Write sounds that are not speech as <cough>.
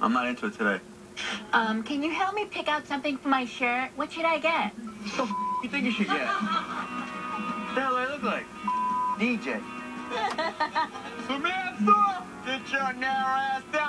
I'm not into it today. Um, can you help me pick out something for my shirt? What should I get? What the you think you should get? what the hell do I look like? DJ. <laughs> Samantha! Get your narrow ass down